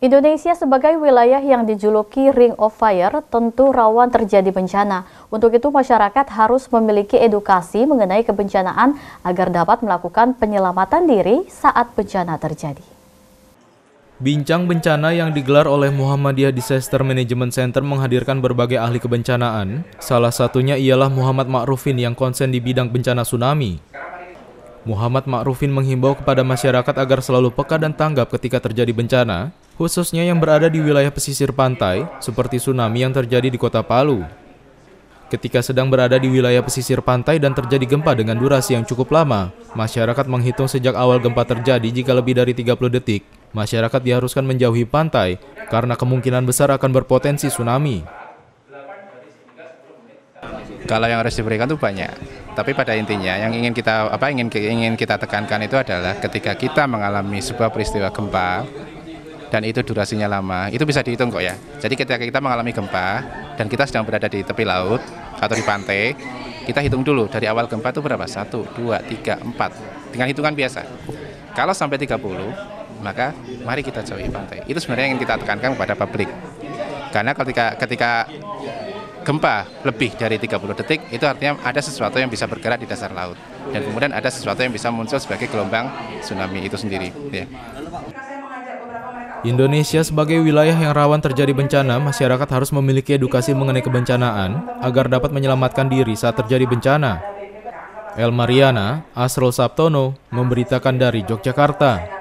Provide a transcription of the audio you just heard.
Indonesia sebagai wilayah yang dijuluki Ring of Fire tentu rawan terjadi bencana. Untuk itu masyarakat harus memiliki edukasi mengenai kebencanaan agar dapat melakukan penyelamatan diri saat bencana terjadi. Bincang bencana yang digelar oleh Muhammadiyah Disaster Management Center menghadirkan berbagai ahli kebencanaan. Salah satunya ialah Muhammad Ma'rufin yang konsen di bidang bencana tsunami. Muhammad Ma'rufin menghimbau kepada masyarakat agar selalu peka dan tanggap ketika terjadi bencana, khususnya yang berada di wilayah pesisir pantai, seperti tsunami yang terjadi di kota Palu. Ketika sedang berada di wilayah pesisir pantai dan terjadi gempa dengan durasi yang cukup lama, masyarakat menghitung sejak awal gempa terjadi jika lebih dari 30 detik, masyarakat diharuskan menjauhi pantai karena kemungkinan besar akan berpotensi tsunami. Kalau yang harus diberikan itu banyak, tapi pada intinya yang ingin kita apa ingin ingin kita tekankan itu adalah ketika kita mengalami sebuah peristiwa gempa dan itu durasinya lama, itu bisa dihitung kok ya. Jadi ketika kita mengalami gempa dan kita sedang berada di tepi laut atau di pantai, kita hitung dulu dari awal gempa itu berapa? 1, 2, 3, 4. Dengan hitungan biasa. Kalau sampai 30, maka mari kita jauhi pantai. Itu sebenarnya yang kita tekankan kepada publik. Karena ketika ketika gempa lebih dari 30 detik, itu artinya ada sesuatu yang bisa bergerak di dasar laut. Dan kemudian ada sesuatu yang bisa muncul sebagai gelombang tsunami itu sendiri. Ya. Indonesia sebagai wilayah yang rawan terjadi bencana, masyarakat harus memiliki edukasi mengenai kebencanaan agar dapat menyelamatkan diri saat terjadi bencana. El Mariana, Asrul Sabtono, memberitakan dari Yogyakarta.